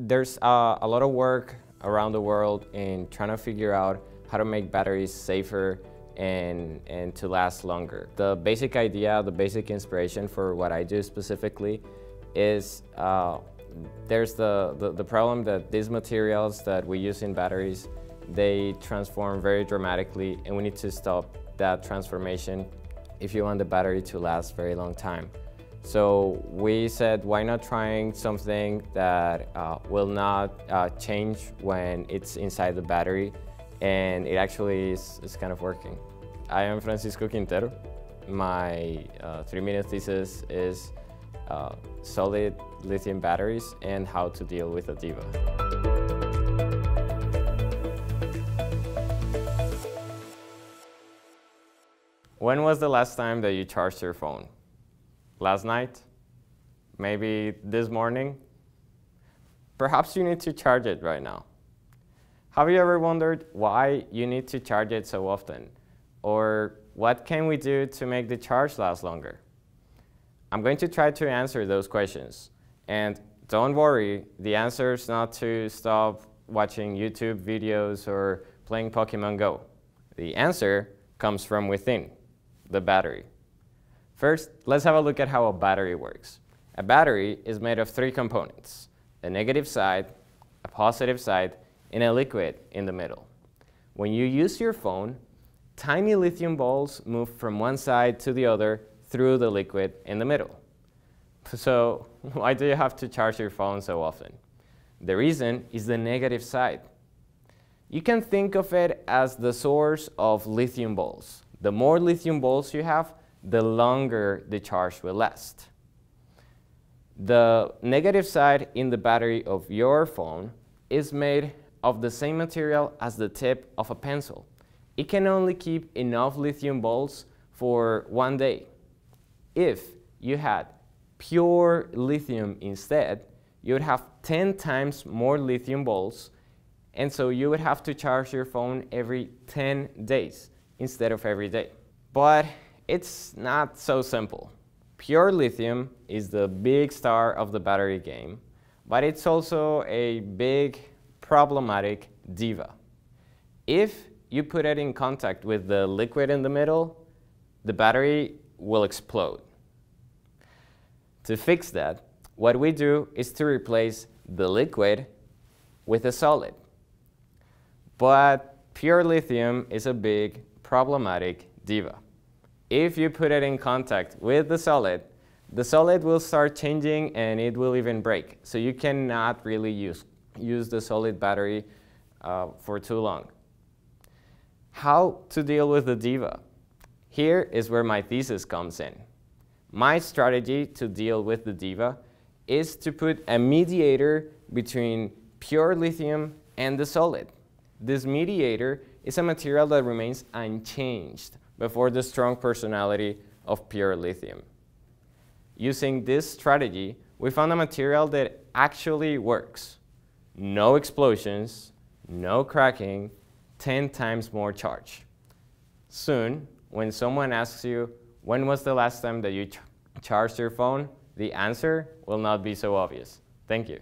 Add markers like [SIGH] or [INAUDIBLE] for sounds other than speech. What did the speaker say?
there's uh, a lot of work around the world in trying to figure out how to make batteries safer and, and to last longer. The basic idea, the basic inspiration for what I do specifically is uh, there's the, the, the problem that these materials that we use in batteries, they transform very dramatically and we need to stop that transformation if you want the battery to last very long time. So we said, why not trying something that uh, will not uh, change when it's inside the battery and it actually is, is kind of working. I am Francisco Quintero. My uh, three-minute thesis is uh, solid lithium batteries and how to deal with a DIVA. When was the last time that you charged your phone? Last night? Maybe this morning? Perhaps you need to charge it right now. Have you ever wondered why you need to charge it so often? Or what can we do to make the charge last longer? I'm going to try to answer those questions. And don't worry, the answer is not to stop watching YouTube videos or playing Pokemon Go. The answer comes from within, the battery. First, let's have a look at how a battery works. A battery is made of three components, a negative side, a positive side, and a liquid in the middle. When you use your phone, tiny lithium balls move from one side to the other through the liquid in the middle. So [LAUGHS] why do you have to charge your phone so often? The reason is the negative side. You can think of it as the source of lithium balls. The more lithium balls you have, the longer the charge will last. The negative side in the battery of your phone is made of the same material as the tip of a pencil. It can only keep enough lithium balls for one day. If you had pure lithium instead, you would have 10 times more lithium balls, and so you would have to charge your phone every 10 days instead of every day. But it's not so simple. Pure lithium is the big star of the battery game, but it's also a big problematic diva. If you put it in contact with the liquid in the middle, the battery will explode. To fix that, what we do is to replace the liquid with a solid. But pure lithium is a big problematic diva. If you put it in contact with the solid, the solid will start changing and it will even break. So you cannot really use, use the solid battery uh, for too long. How to deal with the diva? Here is where my thesis comes in. My strategy to deal with the diva is to put a mediator between pure lithium and the solid. This mediator is a material that remains unchanged before the strong personality of pure lithium. Using this strategy, we found a material that actually works. No explosions, no cracking, 10 times more charge. Soon, when someone asks you, when was the last time that you ch charged your phone? The answer will not be so obvious. Thank you.